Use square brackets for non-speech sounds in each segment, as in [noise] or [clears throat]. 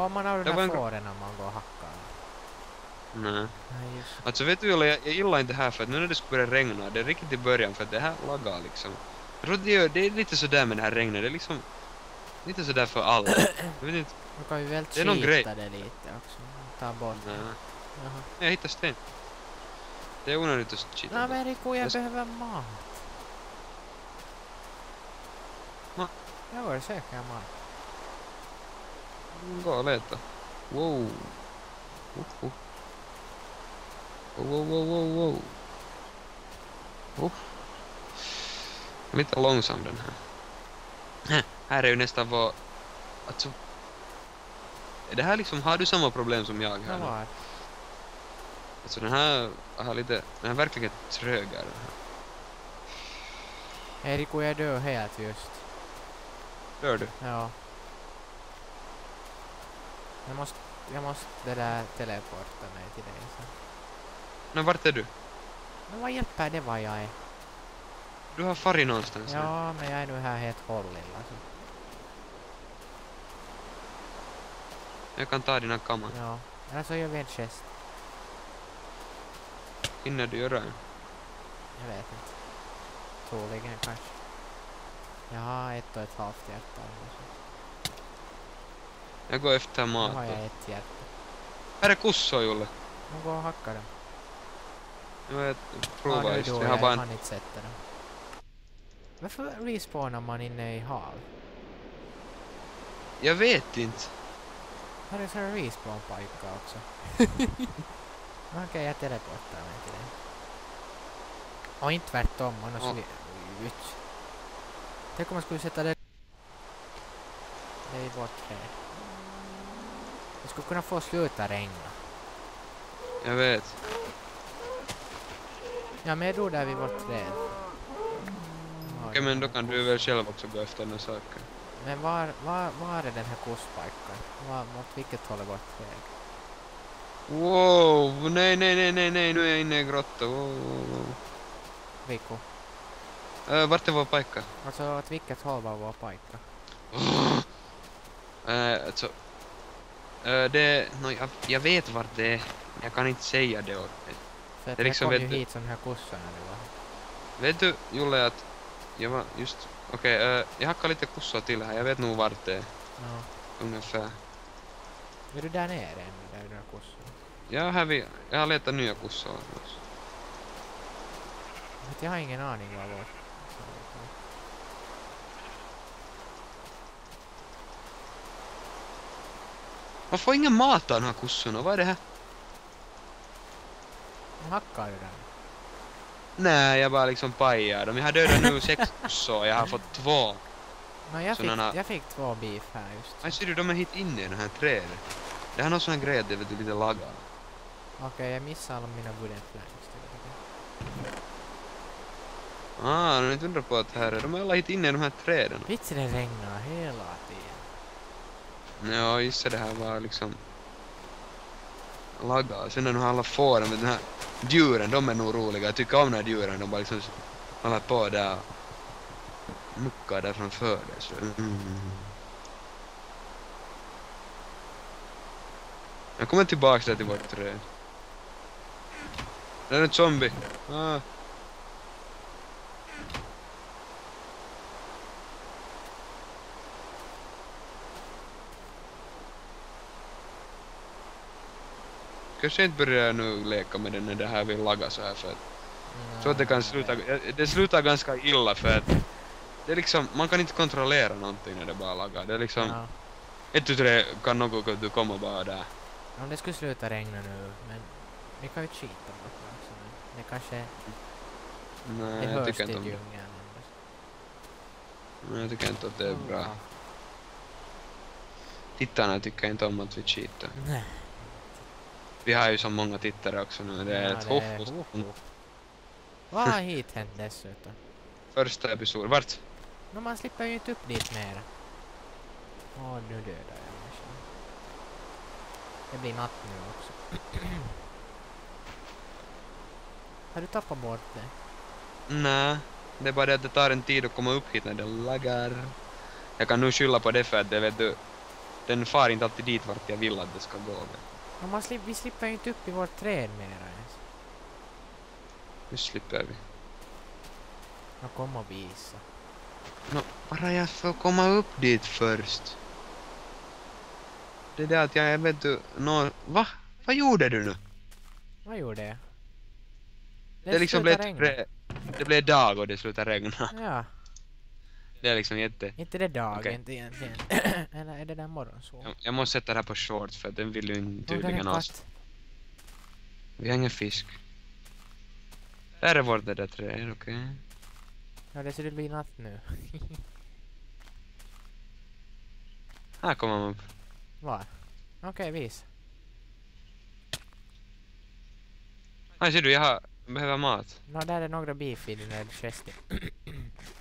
Får man av den var här en- fåren när man går och hackar? Nej. Nej, Alltså vet du Jolle, jag, jag gillar inte det här för att nu när det skulle börja regna, det är riktigt i början för att det här laggar liksom. Jag tror det, gör, det är lite sådär med det här regnet, det är liksom lite sådär för alla. [coughs] Jag vet inte, Nu kan vi väl Det är någon grej. cheata det lite också. Ta bort nej. det. Jaha. Jag hittar sten. Det är onödigt att chita. Nej men Rico, jag Jag- behöver mat. Mat? Jag och söker mat. Leta. Wow. Oh, oh. Wow, wow, wow, wow, wow. Oh. Lite långsam den här. Hä, Här är ju nästan vad... Alltså... Är det här liksom, har du samma problem som jag här? Var? Alltså den här har lite, den är verkligen trögare. här. Rico, jag dör helt just. Hör du? Ja. Jag måste, jag måste det där teleporta mig till dig sen. Men vart är du? Men vad hjälper det vad jag är? Du har farit någonstans. Ja, men jag är nu här helt hållilla. Så. Jag kan ta dina kammar. Ja. Eller så gör vi en gest. Hinner du göra en? Jag vet inte. Troligen kanske. Jag har ett och ett halvt hjärta. eller så. Jag går efter Nu mat. har jag då. Ett hjärta. Här är kossor Jolle. Nu går och hackar dem. Jag vet, Ja, prova nu just. då, Jag har bara en... hann inte sätta dem. Varför respawnar man inne i hav? Jag vet inte. Har du sån respawn-pajka också? Okej, jag teleportar mig till dig. Och inte tvärtom, annars Ja. vi... Ut. Tänk om man skulle sätta det... Det är vårt träd. Det skulle kunna få sluta regna. Jag vet. Ja, men jag drog där vid vårt träd. Okej, men då kan du väl själv också gå efter den saken. Men var, var, var är den här kostpajkan? Var, mot vilket håll är vårt träd? Wow, nej, nej, nej, nej, nej, nu är jag inne i en grotta. Wow, wow, wow. Rico. Uh, vart är vår pajka? Alltså åt vilket håll var vår pajka? [gasps] Uh, alltså... Uh, det... No, jag, jag vet vart det är. Jag kan inte säga det åt dig. För att Det är jag liksom, kom ju vet du- hit som här du var här. Vet du, Julle, att... Jag var just... Okej, eh, jag hackar lite kossor till här. Jag vet nog vart det är. Ja. Ungefär. Är du där nere ännu, där den här kossan? Ja, här vi... Jag har letat nya kossor. Jag har ingen aning vad vårt... Man får ingen mat av de här kossorna. Vad är det här? Hackar du den? Nej, jag bara liksom pajar dem. Jag har dödat nu sex kossor. Jag har fått två. No, jag, fick, jag fick två beef här just. Nej, ser du, de är hit inne i den här trädet. Det har någon sån här grej att det är lite laggat. Okej, jag missade alla mina wooden planks. Ah, nu inte undra på att här är de är alla hit inne i de här träden. Vitsi det regnar hela. Ja, gissa det här var liksom lagga. Sen när de har alla fåren men den här djuren, de är nog roliga. Jag tycker om de här djuren. De bara liksom håller på där och muckar där framför dig. Så. Mm. Jag kommer tillbaks där till vårt träd. Där är en zombie. Ah. Kanske inte börja nu leka med den när det här vill lagga så här för att jag tror att det kan sluta, det slutar ganska illa för att det är liksom, man kan inte kontrollera någonting när det bara laggar. Det är liksom, Ja. ett, tu, tre, kan något du komma bara där. Om det skulle sluta regna nu, men vi kan ju cheata det också. Men det kanske det Nej, jag hörs tycker till inte om det. jag tycker inte att det är bra. Tittarna tycker inte om att vi cheatar. Nej. Vi har ju så många tittare också nu. Det är Ja, ett hopp sånt. hopp. Vad har hit hänt dessutom? Första episod. Vart? No, man slipper ju inte upp dit mer. Åh, nu dödar jag mig själv. Det blir natt nu också. [clears throat] har du tappat bort det? Nej, det är bara det att det tar en tid att komma upp hit när det laggar. Jag kan nu skylla på det för att det vet du, den far inte alltid dit vart jag vill att det ska gå. Men man slip, vi slipper ju inte upp i vårt träd mera ens. Nu slipper vi. Nå kom och visa. Nå, bara jag får komma upp dit först. Det är det att jag, jag vet du, nå, va? Vad gjorde du nu? Vad gjorde jag? Det, liksom blev regna. det blev dag och det slutade regna. Ja, Det är liksom jätte... inte det dag, Okej. inte egentligen. [clears throat] Eller är det där morgonsol? Jag, jag måste sätta det här på shorts för den vill ju inte tydligen alls. katt. Vi har ingen fisk. Där är vårt det där träd, okej. Ja, det ser ut bli natt nu. [laughs] Här kommer man upp. Var? Okej, vis. Aj, ser du, jag har, behöver mat. Nå, där är några beef i den där. [clears throat]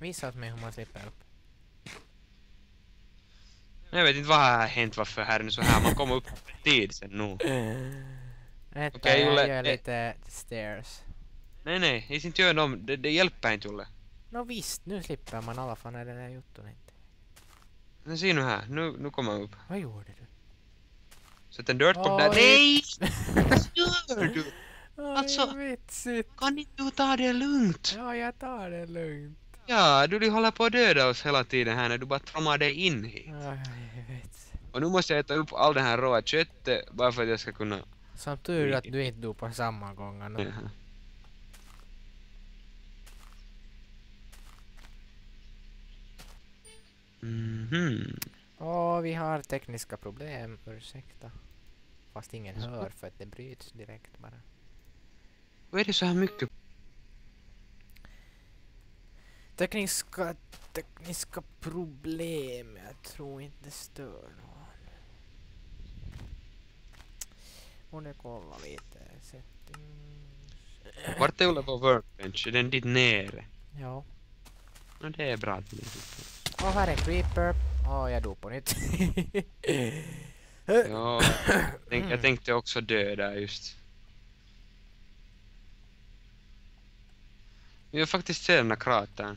Visa åt mig hur man slipper upp. Jag vet inte vad har hänt, varför här är nu så här. Man kommer upp tid sen nu. Vänta, Julle, jag gör lite stairs. Nej, nej, jag inte göra dem. Det, det hjälper inte, Olle. Nå visst, nu slipper man i alla fall när den här jotton inte. Men se nu här, nu, nu kommer man upp. Vad gjorde du? Sätt en dirt på där. Nej! Vad gör du? Alltså- vitsigt. Kan inte du ta det lugnt? Ja, jag tar det lugnt. Ja, du hålla på att döda oss hela tiden här när du bara trommar dig in hit. Oj, vits. Och nu måste jag äta upp all den här råa köttet bara för att jag ska kunna... Som tur att du inte dog på samma gång. Anna. Jaha. Mhm. Åh, vi har tekniska problem. Ursäkta. Fast ingen hör för att det bryts direkt bara. Vad är det så här mycket? Tekniska, tekniska problem. Jag tror inte det stör någon. Borde kolla lite. Settings. Vart är Olle på workbench? Är den dit nere? Ja. No, det är bra dit. Och här är creeper. Åh, jag dog på nytt. [laughs] Ja, tänk, jag tänkte också dö där just. Vi har faktiskt sett den här kratern.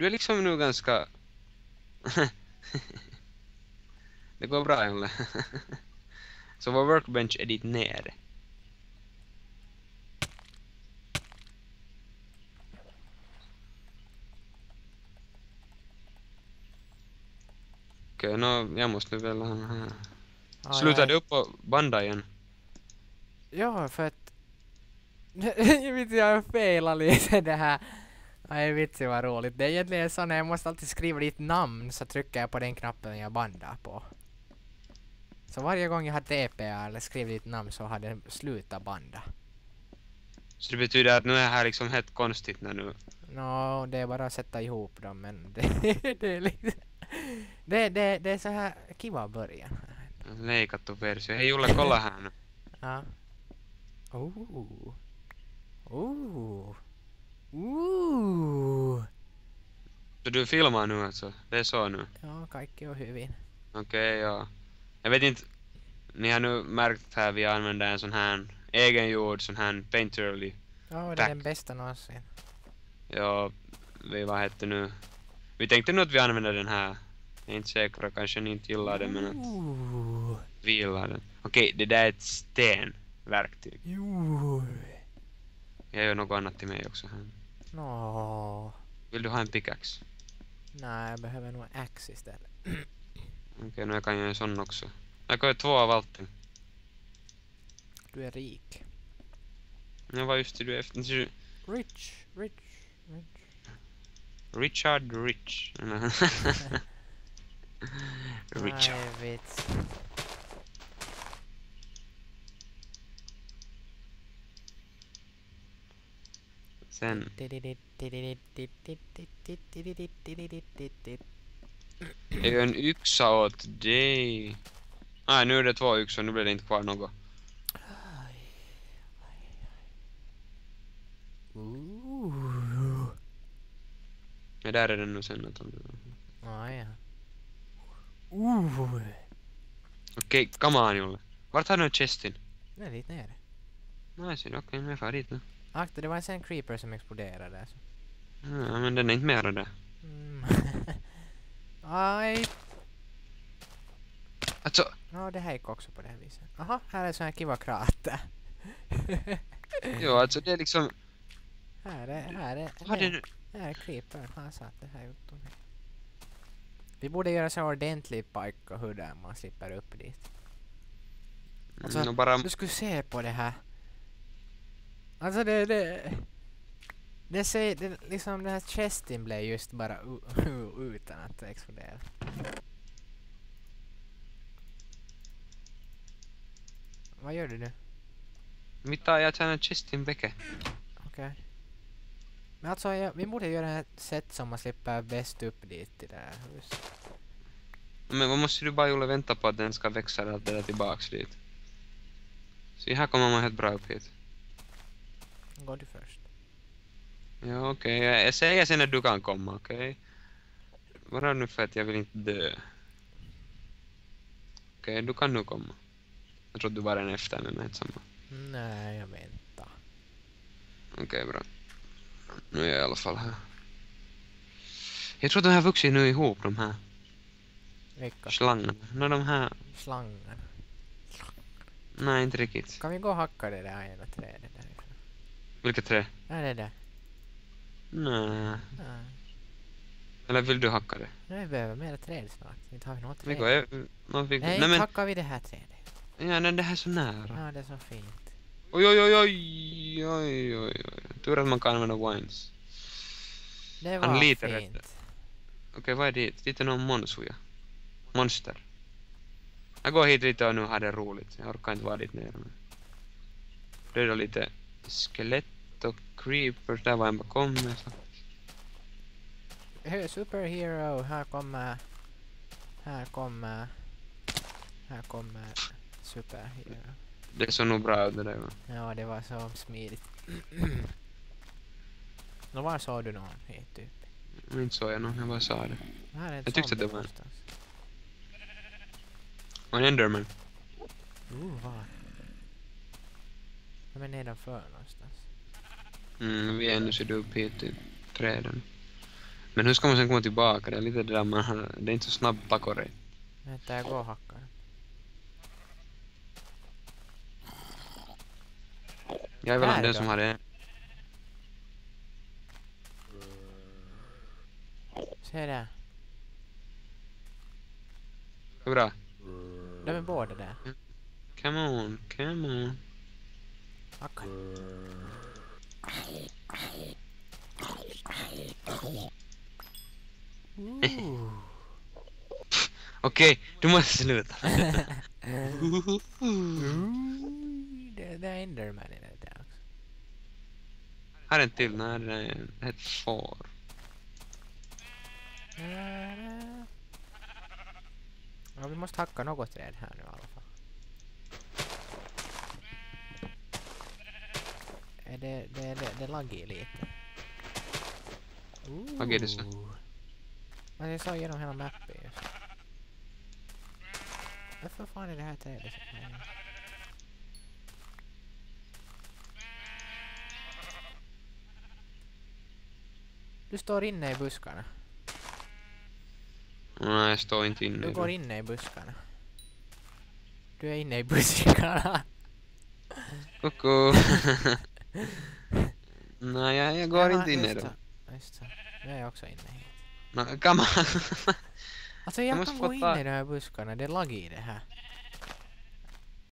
Du är liksom nu ganska... [laughs] det går bra Jolle. [laughs] Så vår workbench är dit nere. Okej, nå, jag måste väl. Ja, Slutar jag- du upp och banda igen? Ja, för att... [laughs] jag vet jag har failat lite det här. Nej, vitsi vad roligt. Det är egentligen så när jag måste alltid skriva ditt namn så trycker jag på den knappen jag bandar på. Så varje gång jag har TP eller skrivit ditt namn så har den slutat banda. Så det betyder att nu är det här liksom helt konstigt när du... Nå, det är bara att sätta ihop dem men [laughs] det, det är lite... Det, det, det är så här kiva början. leikattu versio. Hei Julle, kolla här nu. [laughs] Ja. Ooh. Ooh. Ooh. Så du filmar nu alltså? Det är så nu? Ja, kaikki on hyvin. Okej, ja. Jag vet inte, ni har nu märkt här vi använder en sån här egengjord sån här painterly. Ja, det är den bästa någonsin. Ja, vi vad hette nu? Vi tänkte nu att vi använder den här. Jag är inte säker, kanske ni inte gillar den men att Ooh. vi gillar den. Okej, det där är ett stenverktyg. Ooh. Jag gör något annat till mig också här. Nå. Vill du ha en pickaxe? Nej, jag behöver nog en ax istället. [clears throat] Okej, nu jag kan göra en sån också. Jag kan göra två av allting. Du är rik. Jag var just det du är efter... Rich, rich, rich. Richard Rich. Richard. [laughs] [laughs] Nej, Sen, jag gör en yxa åt dig. Nej, nu är det två yxor, nu blir det inte kvar något. Men där är den nu sen. Ah, ja. Ooh. Okej, come on Jolle. Vart har du chestin? Den är lite nere. Nej, du, okej, nu är jag far dit nu. Akta, det var en sån creeper som exploderade. Så. Ja, men den är inte mera där. Mm. [laughs] Aj! Alltså, Ja, det här gick också på det här viset. Aha, här är sån här kiva krater. [laughs] jo alltså det är liksom... här är, här är, Vad det nu? här är creeper. Han sa att det här är gjort Vi borde göra så ordentlig pajka hur där man slipper upp dit. Alltså, Mm, och bara... Du skulle se på det här. Alltså det, det... Det säger, det, liksom den här chesten blev just bara utan att explodera. Vad gör du nu? Mitä jag känner Chestin veke? Okej. Men alltså, jag, vi borde göra ett sätt som man slipper bäst upp dit till det här huset. Men vad måste du bara Jolle vänta på att den ska växa allt det där tillbaks dit? Så här kommer man helt bra upp hit. Gå du först. Ja okej, jag, jag säger sen när du kan komma, okej? Bara nu för att jag vill inte dö. Okej, du kan nu komma. Jag trodde du var en efter mig, men inte samma. Nej, jag väntar. Okej, bra. Nu är jag i alla fall här. Jag tror att de här vuxit nu ihop, de här Vilka? slangarna. Nå, de här... Slangen. Nej, inte riktigt. Kan vi gå och hacka det där ena trädet? Vilka tre? Nej, det där. Nej. Nej. Eller vill du hacka det? Nej, vi behöver mera träd snart. Vi något Vi träd. går... Jag, vi, Nej, nej men... hackar vi det här trädet. Ja, nej, det här är så nära. Ja, det är så fint. Oj, oj, oj, oj, oj, oj, oj. Tur att man kan använda wines. Det var fint. efter. Okej, vad är dit? Dit är någon monsuja. Monster. Jag går hit lite och nu har det roligt. Jag orkar inte vara dit nere. Men... Döda lite skelett och creepers. Där var mig. Så. Hö- Superhero, här kommer... Här kommer... Här kommer Superhero. Det såg nog bra ut det där. va? Ja, det var så smidigt. [clears throat] Nå, var såg du någon hit typ? Inte såg jag någon, jag bara sa det. En Jag tyckte zombie det var-. Och en enderman. Uh, var? De är nedanför någonstans. Mm, vi är ännu så upp hit till träden. Men hur ska man sen komma tillbaka? Det är lite det där man har, Det är inte så snabbt takorre. Vänta, jag går och hackar. Jag är väl den då? som hade... Se där. Hur bra? De är båda där. Come on, come on. [laughs] Okej, du måste sluta. [laughs] Det, det är Enderman i det där. Här är en till, nej det är ett får. Ja, vi måste hacka något träd här nu i alla fall. Det, det, det, det laggar lite. Vad är det så? Ooh. Men jag sa genom hela mappen just. Varför fan är det här trädet så? Du står inne i buskarna. Nej, jag står inte inne Du går inne i buskarna. Du är inne i buskarna. Koko. [laughs] [laughs] Nej, jag, jag går Jaha, inte inne i det. Just det. Nu är jag också inne hit. No, come on. Alltså Jag jag kan gå in ta- i de här buskarna, det är lag i det här.